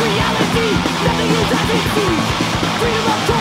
Reality, nothing is as it seems. Freedom of choice.